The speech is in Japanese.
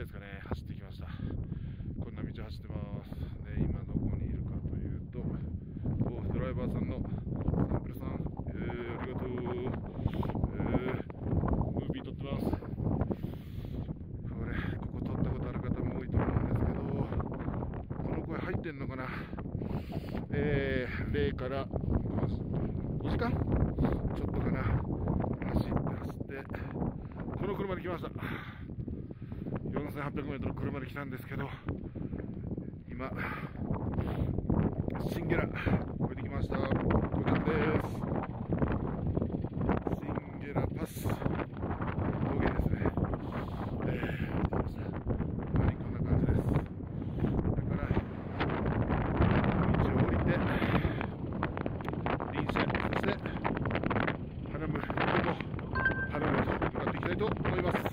らいですかね。走ってきました。こんな道走ってます。で今どこにいるかというとドライバーさんのサンプルさん、えー、ありがとう、えー、ムービー撮ってます。これここ撮ったことある方も多いと思うんですけどこの声入ってんのかな。えー、0から5時間？ちょっとかな。走って走って。この車で来ました。4800メートル車で来たんですけど今シンゲラ越えてきました。到着です。シンゲラパス。峠ですね。えー、見てましたはいこんな感じです。だから道を降りて臨車そして花村でも花村と向かっていきたいと思います。